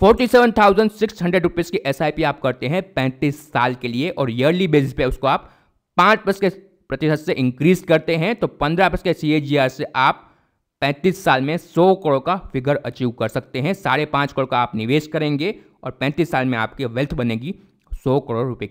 Forty seven thousand six hundred rupees की SIP आप करते हैं पैंतीस साल के लिए और ईयरली बेसिस पे उसको आप पाँच परस के प्रतिशत से इंक्रीज करते हैं तो पंद्रह परस के सी से आप पैंतीस साल में सौ करोड़ का फिगर अचीव कर सकते हैं। साढ़े पाँच करोड़ का आप निवेश करेंगे और पैंतीस साल में आपकी वेल्थ बनेगी सौ करोड़ रुपए